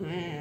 Mm.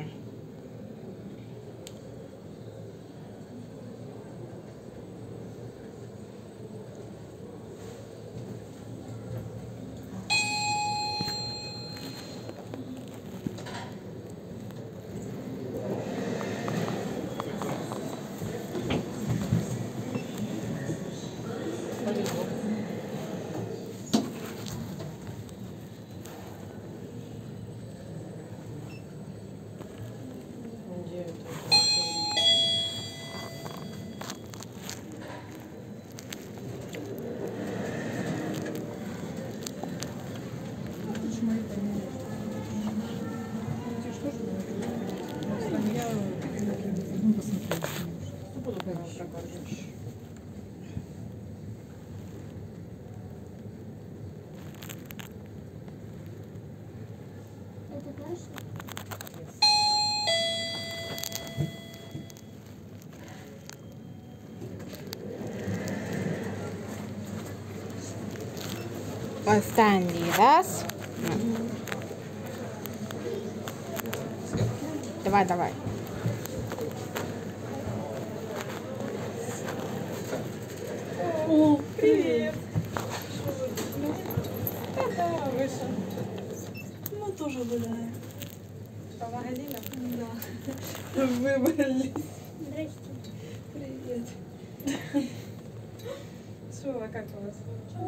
Последний раз. Давай, давай. Привет. Да, вышел. Мы тоже гуляем. По магазинам? Да. Выбрались. Здрасте. Привет. Что, а как у вас?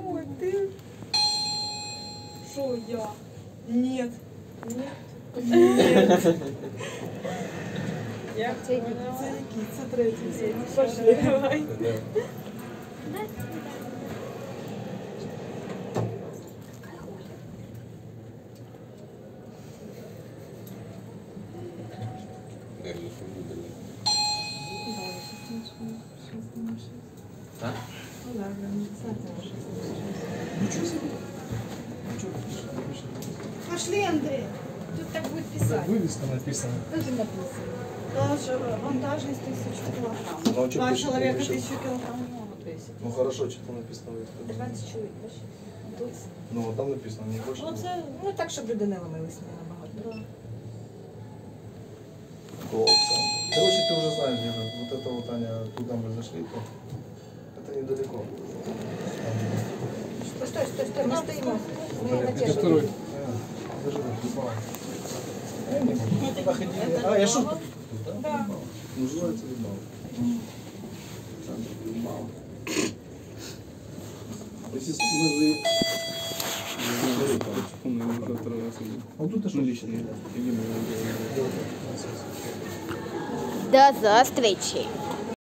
Ой, ты. Что я? Нет. Нет. Нет. Я. Кица третий. Пошли, давай. А? Ну да, Ничего себе. Пошли, Андрей. Тут так будет писать. Вывеска написана. Тоже написано. Даже вантажность тысячу килограмм. Два человека тысячу килограмм не могут весить. Ну хорошо, что там написано вывеска. 20 чоловік, бачиш? Тут. Ну, а там написано, не больше. Ну, це, ну так, щоб люди не ломились не набагато. Короче, ты уже знаешь, где это. Вот это вот, Аня, куда мы зашли, то это недалеко. Стой, стой, стой, стой, ми стоїмо. Ми Блин, на где те второй? А, Даже так, не. Мы. А, я шутку. Да? Называется Дубал. Центр Дубал. Если с- мы вы... Вот тут что личные. До зустрічі.